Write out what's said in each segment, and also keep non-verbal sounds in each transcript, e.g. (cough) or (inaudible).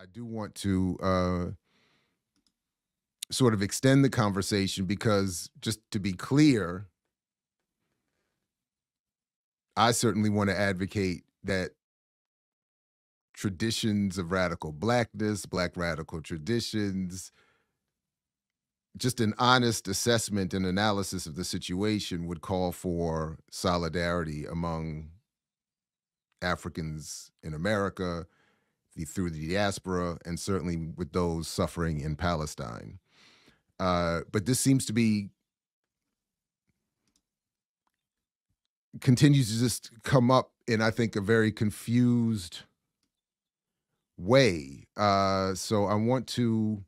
I do want to uh, sort of extend the conversation because, just to be clear, I certainly want to advocate that traditions of radical blackness, black radical traditions, just an honest assessment and analysis of the situation would call for solidarity among Africans in America, the, through the diaspora, and certainly with those suffering in Palestine. Uh, but this seems to be continues to just come up in, I think, a very confused way. Uh, so I want to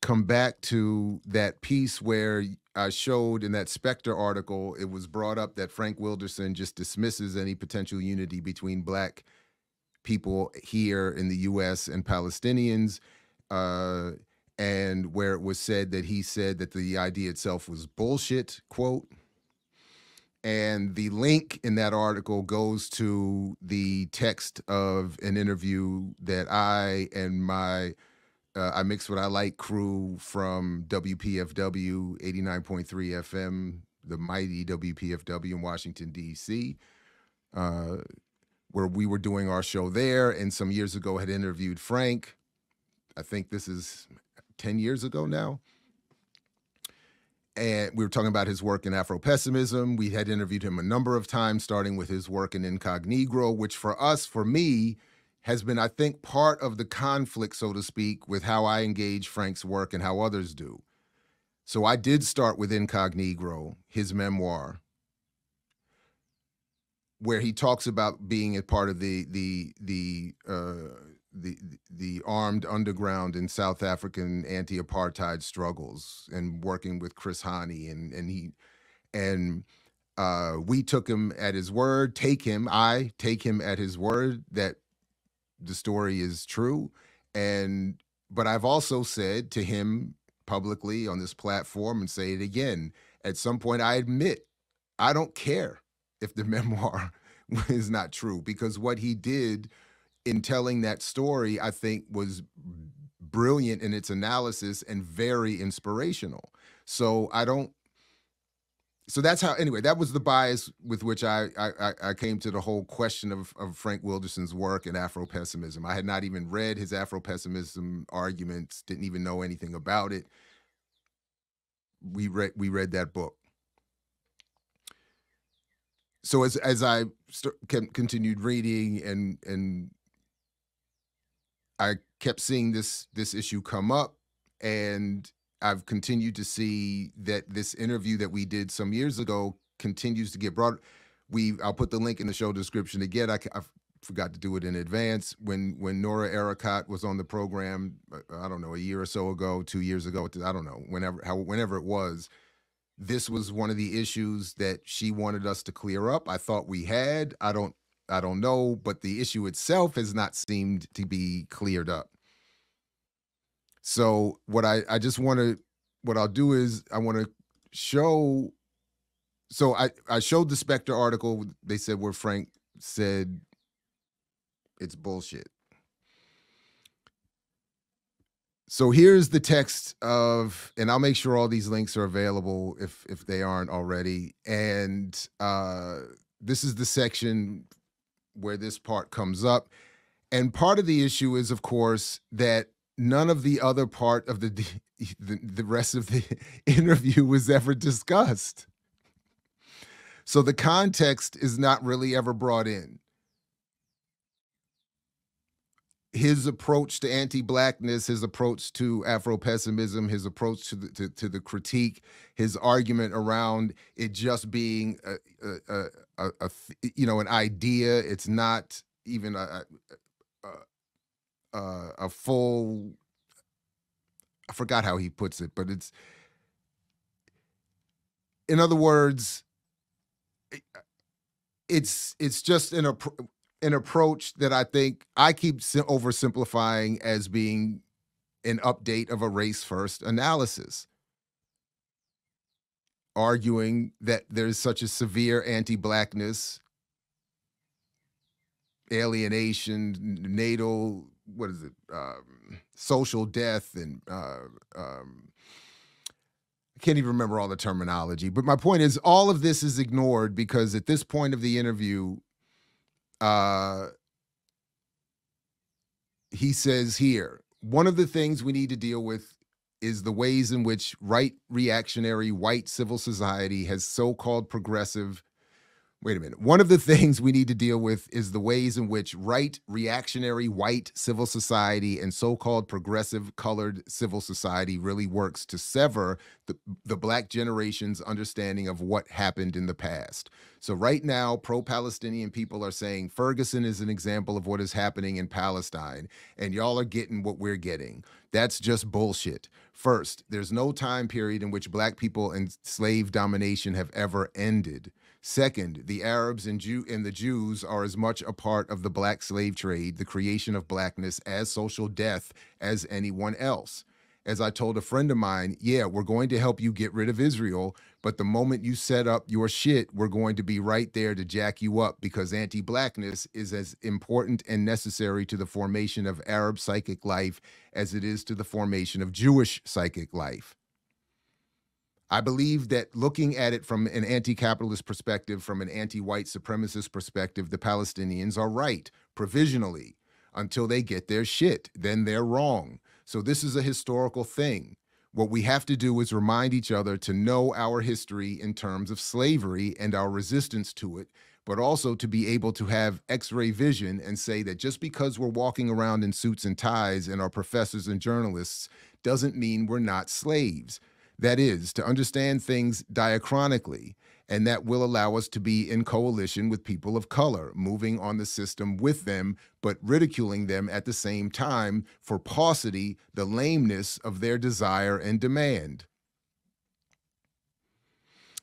come back to that piece where I showed in that Spectre article, it was brought up that Frank Wilderson just dismisses any potential unity between black people here in the US and Palestinians. Uh, and where it was said that he said that the idea itself was bullshit, quote. And the link in that article goes to the text of an interview that I and my uh, I Mix What I Like crew from WPFW 89.3 FM, the mighty WPFW in Washington, D.C., uh, where we were doing our show there. And some years ago had interviewed Frank. I think this is 10 years ago now. And we were talking about his work in Afro pessimism. We had interviewed him a number of times, starting with his work in Incognegro, which for us, for me, has been, I think, part of the conflict, so to speak, with how I engage Frank's work and how others do. So I did start with Incognegro, his memoir, where he talks about being a part of the the the uh, the the armed underground in South African anti-apartheid struggles and working with Chris Hani and and he and uh, we took him at his word. Take him, I take him at his word that the story is true. And but I've also said to him publicly on this platform and say it again. At some point, I admit I don't care if the (laughs) memoir is not true because what he did in telling that story, I think, was brilliant in its analysis and very inspirational. So I don't so that's how anyway that was the bias with which I, I i came to the whole question of, of frank wilderson's work and afro-pessimism. I had not even read his afro-pessimism arguments didn't even know anything about it. We read we read that book so as as i st- continued reading and and i kept seeing this this issue come up and I've continued to see that this interview that we did some years ago continues to get brought. We I'll put the link in the show description again. I, I forgot to do it in advance when when Noura Erakat was on the program. Uh, I don't know a year or so ago, two years ago. I don't know whenever how whenever it was. This was one of the issues that she wanted us to clear up. I thought we had. I don't I don't know, but the issue itself has not seemed to be cleared up. So what I I just want to what I'll do is I want to show. So I I showed the Spectre article. They said where Frank said it's bullshit. So here's the text of, and I'll make sure all these links are available if if they aren't already. And uh, this is the section where this part comes up. And part of the issue is, of course, that none of the other part of the (laughs) the, the rest of the (laughs) interview was ever discussed. So the context is not really ever brought in. His approach to anti-blackness, his approach to Afro-pessimism, his approach to the to, to the critique, his argument around it just being a, a, a, a you know an idea. It's not even a, a full I forgot how he puts it, but it's in other words, it's it's just an an approach that I think I keep oversimplifying as being an update of a race first analysis, arguing that there's such a severe anti-blackness alienation, natal, what is it, um, social death, and uh, um, I can't even remember all the terminology. But my point is, all of this is ignored because at this point of the interview, uh, he says here, one of the things we need to deal with is the ways in which right reactionary white civil society has so called progressive Wait a minute. One of the (laughs) things we need to deal with is the ways in which right, reactionary, white civil society and so called progressive colored civil society really works to sever the, the black generation's understanding of what happened in the past. So, right now, pro Palestinian people are saying Ferguson is an example of what is happening in Palestine, and y'all are getting what we're getting. That's just bullshit. First, there's no time period in which black people and slave domination have ever ended. Second, the Arabs and Jew and the Jews are as much a part of the black slave trade, the creation of blackness as social death as anyone else. As I told a friend of mine, yeah, we're going to help you get rid of Israel, but the moment you set up your shit, we're going to be right there to jack you up because anti blackness is as important and necessary to the formation of Arab psychic life as it is to the formation of Jewish psychic life. I believe that looking at it from an anti capitalist perspective, from an anti white supremacist perspective, the Palestinians are right provisionally until they get their shit. Then they're wrong. So this is a historical thing. What we have to do is remind each other to know our history in terms of slavery and our resistance to it, but also to be able to have x ray vision and say that just because we're walking around in suits and ties and are professors and journalists doesn't mean we're not slaves. That is, to understand things diachronically, and that will allow us to be in coalition with people of color, moving on the system with them, but ridiculing them at the same time for paucity, the lameness of their desire and demand.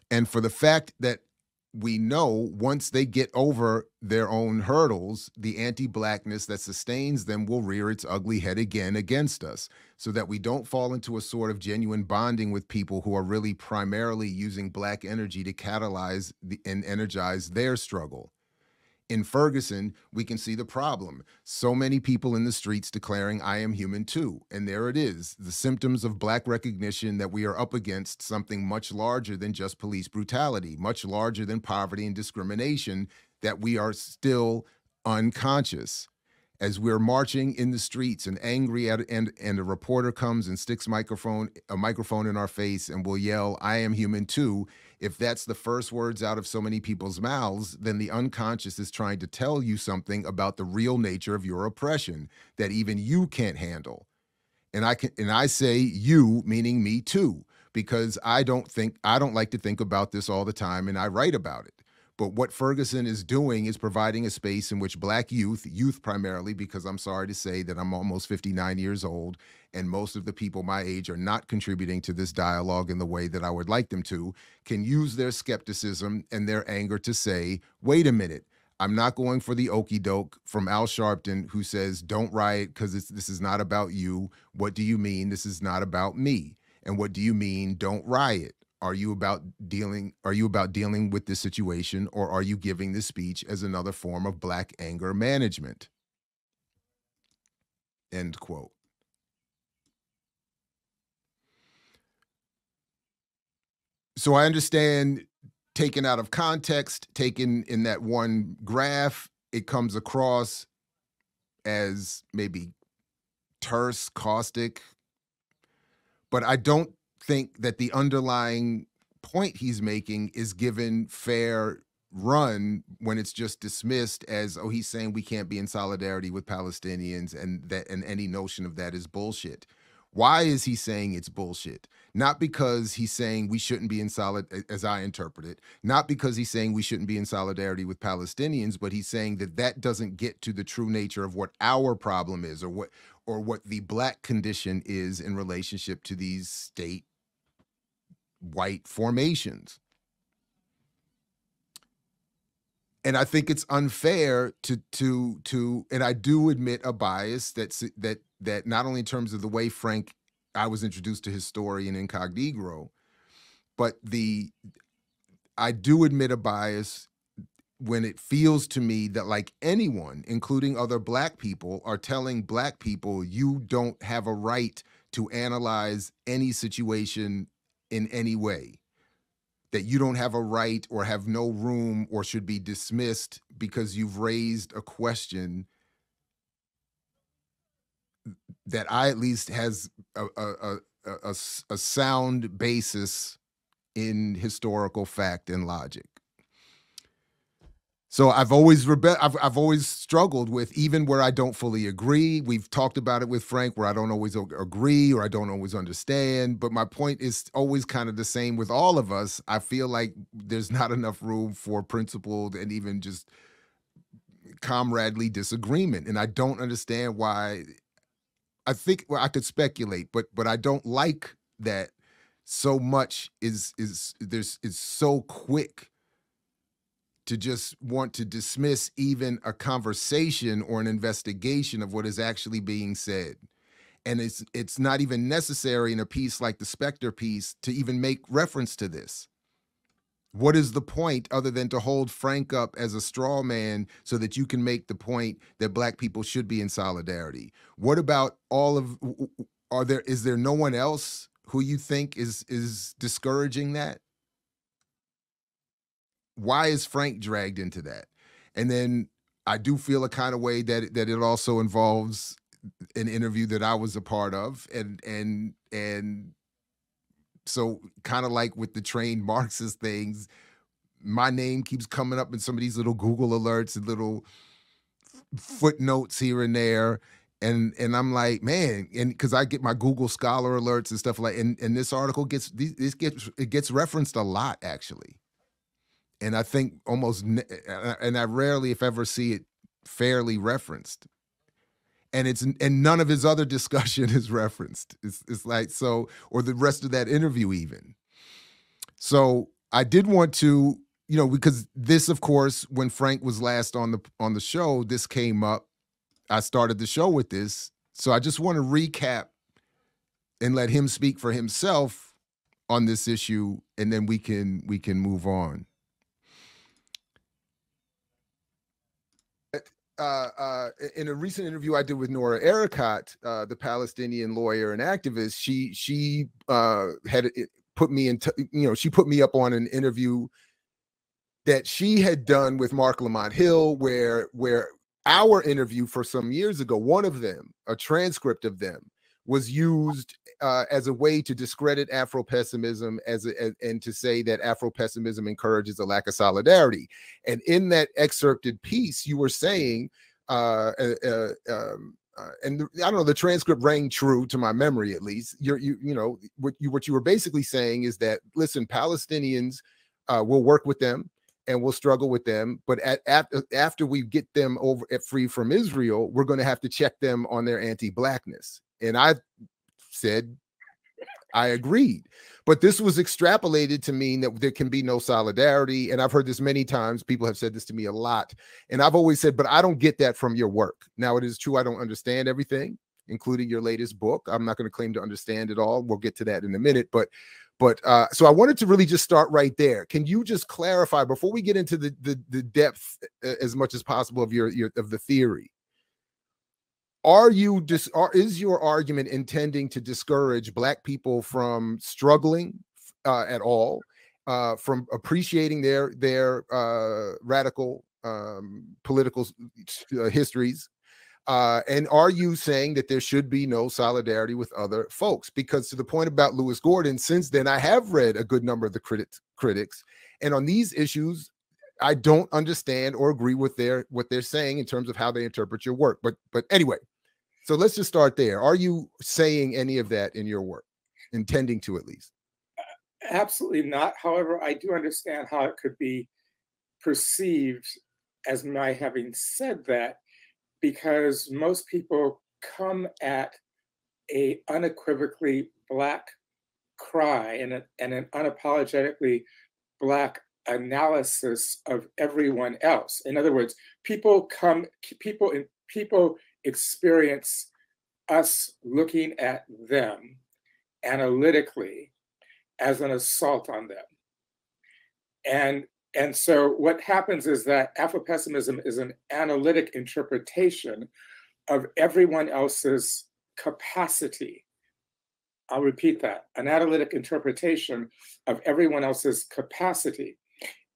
And for the fact that we know once they get over their own hurdles, the anti blackness that sustains them will rear its ugly head again against us, so that we don't fall into a sort of genuine bonding with people who are really primarily using black energy to catalyze the, and energize their struggle. In Ferguson, we can see the problem. So many people in the streets declaring, I am human too. And there it is the symptoms of Black recognition that we are up against something much larger than just police brutality, much larger than poverty and discrimination, that we are still unconscious as we're marching in the streets and angry at and and a reporter comes and sticks microphone a microphone in our face and will yell i am human too. If that's the first words out of so many people's mouths then the unconscious is trying to tell you something about the real nature of your oppression that even you can't handle. And i can and i say you meaning me too because i don't think i don't like to think about this all the time and i write about it but what Ferguson is doing is providing a space in which Black youth, youth primarily, because I'm sorry to say that I'm almost 59 years old, and most of the people my age are not contributing to this dialogue in the way that I would like them to, can use their skepticism and their anger to say, wait a minute. I'm not going for the okey doke from Al Sharpton, who says, Don't riot because this is not about you. What do you mean? This is not about me. And what do you mean? Don't riot are you about dealing are you about dealing with this situation or are you giving this speech as another form of black anger management? End quote. So i understand taken out of context taken in that one graph it comes across as maybe terse caustic. But i don't think that the underlying point he's making is given fair run when it's just dismissed as oh he's saying we can't be in solidarity with Palestinians and that and any notion of that is bullshit. Why is he saying it's bullshit? Not because he's saying we shouldn't be in solid as I interpret it, not because he's saying we shouldn't be in solidarity with Palestinians, but he's saying that that doesn't get to the true nature of what our problem is or what or what the black condition is in relationship to these state white formations. And I think it's unfair to to to and I do admit a bias that's that that not only in terms of the way Frank I was introduced to his story in Incognegro, but the I do admit a bias when it feels to me that like anyone including other black people are telling black people you don't have a right to analyze any situation in any way that you don't have a right or have no room or should be dismissed because you've raised a question that I at least has a a, a, a, a sound basis in historical fact and logic. So I've always rebe- I've I've always struggled with even where I don't fully agree. We've talked about it with Frank where I don't always agree or I don't always understand, but my point is always kind of the same with all of us. I feel like there's not enough room for principled and even just comradely disagreement and I don't understand why I think well I could speculate, but but I don't like that so much is is there's is so quick to just want to dismiss even a conversation or an investigation of what is actually being said. And it's it's not even necessary in a piece like the Spectre piece to even make reference to this. What is the point other than to hold Frank up as a straw man so that you can make the point that black people should be in solidarity? What about all of are there is there no one else who you think is is discouraging that? Why is Frank dragged into that? And then I do feel a kind of way that that it also involves an interview that I was a part of, and and and so kind of like with the trained (laughs) Marxist things, my name keeps coming up in some of these little Google alerts and little footnotes here and there. And and I'm like, man, and because I get my Google Scholar alerts and stuff like, and and this article gets this gets it gets referenced a lot actually and I think almost, and I rarely, if ever, see it fairly referenced. And it's and none of his other (laughs) discussion is referenced. It's it's like so, or the rest of that interview even. So I did want to, you know, because this, of course, when Frank was last on the on the show, this came up. I started the show with this, so I just want to recap and let him speak for himself on this issue, and then we can we can move on. Uh, uh, in a recent interview I did with Noura Erakat, uh, the Palestinian lawyer and activist, she she uh, had put me in, you know, she put me up on an interview that she had done with Marc Lamont Hill, where where our interview for some years ago, one of them, a transcript of them, was used uh, as a way to discredit Afro pessimism as, a, and to say that Afro pessimism encourages a lack of solidarity. And in that excerpted piece, you were saying, uh, uh, uh um, uh, and the, I don't know, the transcript rang true to my memory at least. You're, you, you know, what you what you were basically saying is that listen, Palestinians uh, will work with them and we'll struggle with them. But at, at, after we get them over at free from Israel, we're going to have to check them on their anti-blackness. And I said, I agreed. But this was extrapolated to mean that there can be no solidarity. And I've heard this many times. People have said this to me a lot. And I've always said, but I don't get that from your work. Now, it is true, I don't understand everything, including your latest book. I'm not going to claim to understand it all. We'll get to that in a minute. But but uh, so I wanted to really just start right there. Can you just clarify before we get into the the, the depth uh, as much as possible of your, your of the theory? Are you just are, is your argument intending to discourage black people from struggling uh, at all uh, from appreciating their their uh, radical um, political uh, histories uh, and are you saying that there should be no solidarity with other folks because to the point about lewis gordon since then i have read a good number of the critics critics and on these issues I don't understand or agree with their what they're saying in terms of how they interpret your work. But but anyway, so let's just start there. Are you saying any of that in your work, intending to at least? Absolutely not. However, I do understand how it could be perceived as my having said that, because most people come at a unequivocally black cry and, a, and an unapologetically black analysis of everyone else. In other words, people come, people in people experience us looking at them analytically as an assault on them. And and so what happens is that Afro-pessimism is an analytic interpretation of everyone else's capacity. I'll repeat that, an analytic interpretation of everyone else's capacity.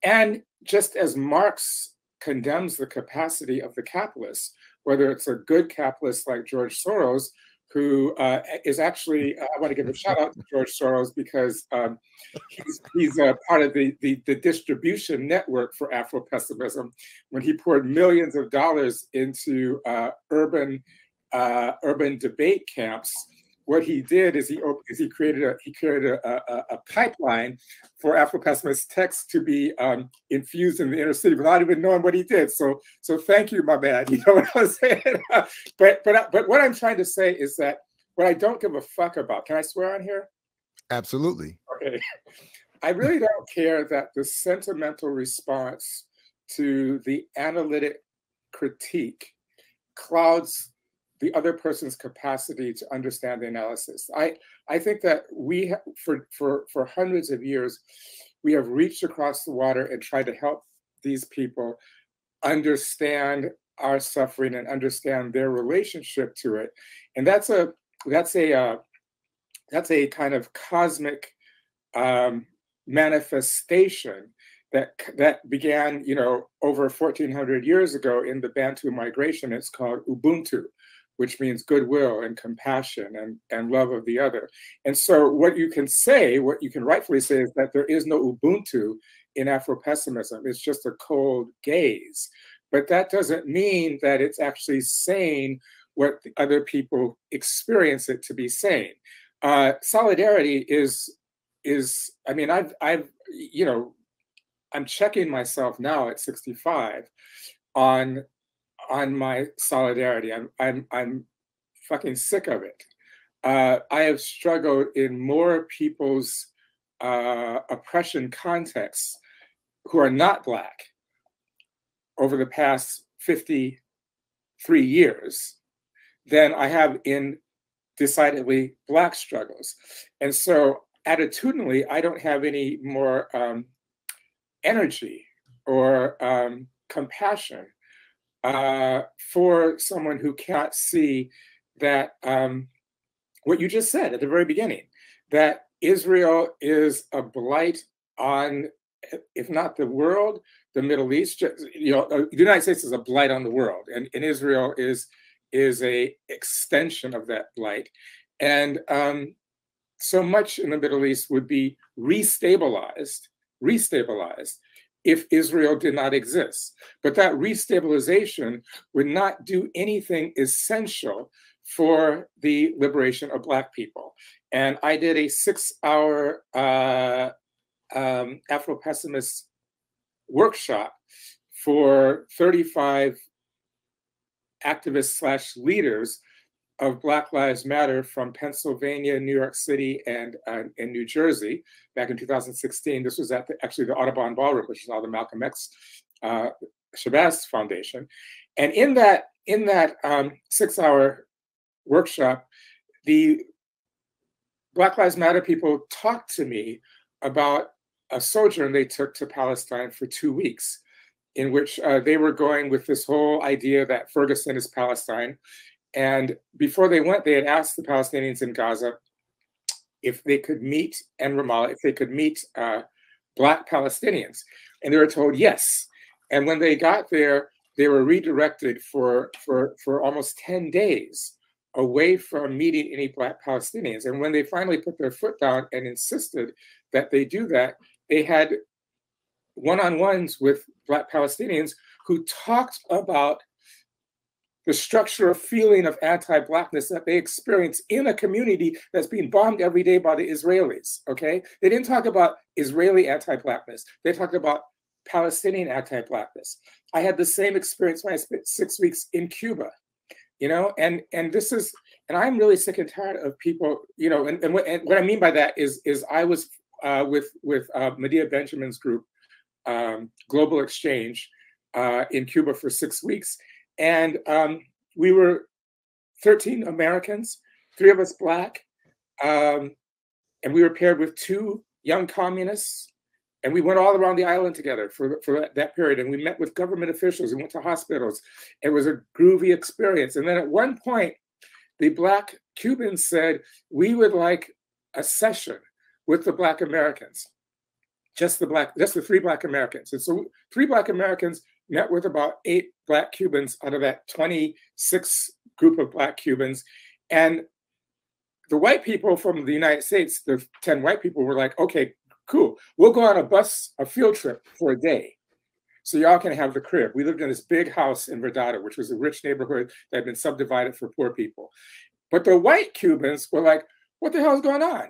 And just as Marx condemns the capacity of the capitalist, whether it's a good capitalist like George Soros, who uh, is actually, uh, I want to give a shout out to George Soros because um, he's, he's a part of the, the, the distribution network for Afro-pessimism. When he poured millions of dollars into uh, urban, uh, urban debate camps what he did is he is he created a he created a, a, a pipeline for Afro-pessimist texts to be um, infused in the inner city without even knowing what he did. So so thank you, my man. (laughs) You know what I'm saying? (laughs) but but but what I'm trying to say is that what I don't give a fuck about. Can I swear on here? Absolutely. Okay. (laughs) I really don't care that the sentimental response to the analytic critique clouds the other person's capacity to understand the analysis. I, I think that we, for, for, for hundreds of years, we have reached across the water and tried to help these people understand our suffering and understand their relationship to it. And that's a, that's a, uh, that's a kind of cosmic um, manifestation that that began, you know, over 1400 years ago in the Bantu migration. It's called Ubuntu, which means goodwill and compassion and, and love of the other. And so, what you can say, what you can rightfully say, is that there is no Ubuntu in Afro pessimism. It's just a cold gaze. But that doesn't mean that it's actually saying what other people experience it to be saying. Uh, solidarity is is I mean I've I've you know I'm checking myself now at 65 on on my solidarity. I'm I'm I'm fucking sick of it. Uh, I have struggled in more people's uh, oppression contexts who are not black over the past 53 years than I have in decidedly black struggles. And so attitudinally, I don't have any more um, energy or um, compassion uh, for someone who can't see that um, what you just said at the very beginning, that Israel is a blight on, if not the world, the Middle East. You know, the United States is a blight on the world, and, and Israel is is a extension of that blight, and um, so much in the Middle East would be restabilized, restabilized if Israel did not exist. But that restabilization would not do anything essential for the liberation of Black people. And I did a six hour uh, um, Afro pessimist workshop for 35 activists slash leaders of Black Lives Matter from Pennsylvania, New York City, and uh, in New Jersey back in 2016. This was at the, actually the Audubon Ballroom, which is now the Malcolm X uh, Shabazz Foundation. And in that in that um, six-hour workshop, the Black Lives Matter people talked to me about a sojourn they took to Palestine for two weeks, in which uh, they were going with this whole idea that Ferguson is Palestine and before they went, they had asked the Palestinians in Gaza if they could meet and Ramallah, if they could meet uh, Black Palestinians. And they were told yes. And when they got there, they were redirected for, for, for almost 10 days away from meeting any Black Palestinians. And when they finally put their foot down and insisted that they do that, they had one on ones with Black Palestinians who talked about the structure of feeling of anti-blackness that they experience in a community that's being bombed every day by the Israelis. Okay, they didn't talk about Israeli anti-blackness. They talked about Palestinian anti-blackness. I had the same experience when I spent six weeks in Cuba. You know, and and this is, and I'm really sick and tired of people. You know, and, and, what, and what I mean by that is is I was uh, with with uh, Medea Benjamin's group, um, Global Exchange, uh, in Cuba for six weeks and um, we were 13 Americans, three of us black, um, and we were paired with two young communists And we went all around the island together for, for that period. And we met with government officials and went to hospitals. It was a groovy experience. And then at one point, the Black Cubans said, We would like a session with the Black Americans, just the Black, just the three Black Americans. And so three Black Americans met with about eight Black Cubans out of that 26 group of Black Cubans. And the white people from the United States, the 10 white people were like, okay, cool. We'll go on a bus, a field trip for a day. So y'all can have the crib. We lived in this big house in Vedado, which was a rich neighborhood that had been subdivided for poor people. But the white Cubans were like, what the hell is going on?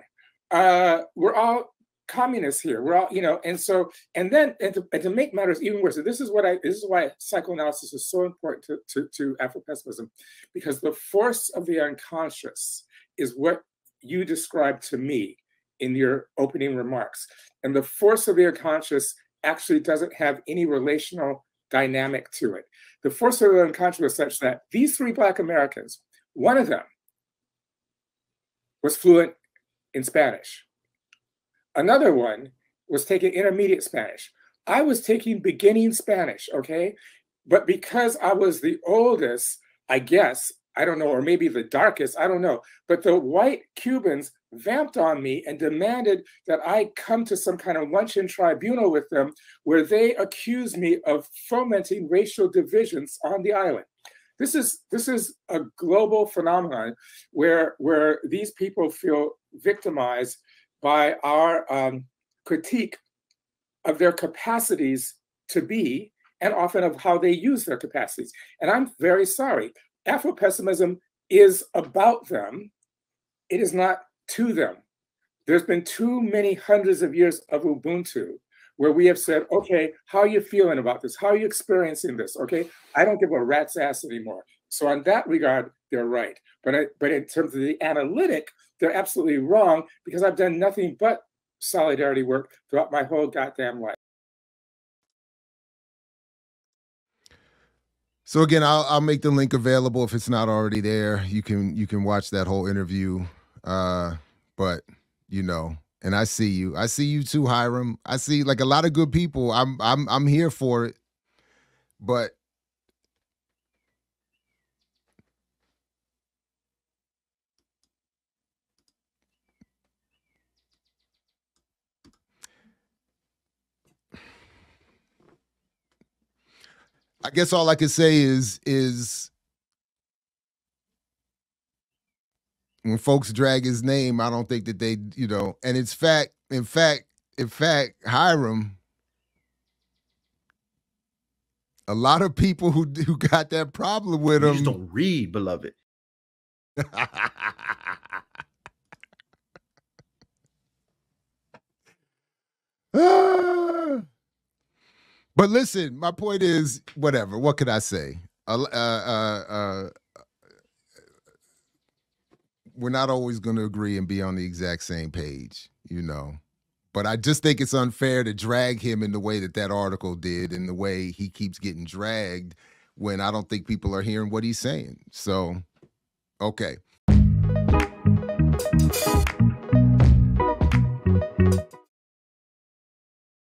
Uh, we're all communists here. We're all, you know, and so, and then, and to, and to make matters even worse, this is what I, this is why psychoanalysis is so important to, to, to Afro-pessimism, because the force of the unconscious is what you described to me in your opening remarks. And the force of the unconscious actually doesn't have any relational dynamic to it. The force of the unconscious is such that these three Black Americans, one of them was fluent in Spanish. Another one was taking intermediate Spanish. I was taking beginning Spanish, okay? But because I was the oldest, I guess, I don't know, or maybe the darkest, I don't know. But the white Cubans vamped on me and demanded that I come to some kind of luncheon tribunal with them where they accused me of fomenting racial divisions on the island. This is this is a global phenomenon where where these people feel victimized by our um, critique of their capacities to be and often of how they use their capacities. And I'm very sorry. Afro pessimism is about them. It is not to them. There's been too many hundreds of years of Ubuntu where we have said, okay, how are you feeling about this? How are you experiencing this? Okay, I don't give a rat's ass anymore. So on that regard, they're right. But I, but in terms of the analytic, they're absolutely wrong because I've done nothing but solidarity work throughout my whole goddamn life. So again, I'll, I'll make the link available if it's not already there. You can you can watch that whole interview. Uh, but you know, and I see you. I see you too, Hiram. I see like a lot of good people. I'm I'm I'm here for it. But I guess all I can say is is when folks drag his name, I don't think that they, you know, and it's fact, in fact, in fact, Hiram, a lot of people who who got that problem with You him just don't read, beloved. (laughs) but listen, my point is, whatever. What could I say? Uh, uh, uh, we're not always going to agree and be on the exact same page, you know. But I just think it's unfair to drag him in the way that that article did, in the way he keeps getting dragged when I don't think people are hearing what he's saying. So, okay.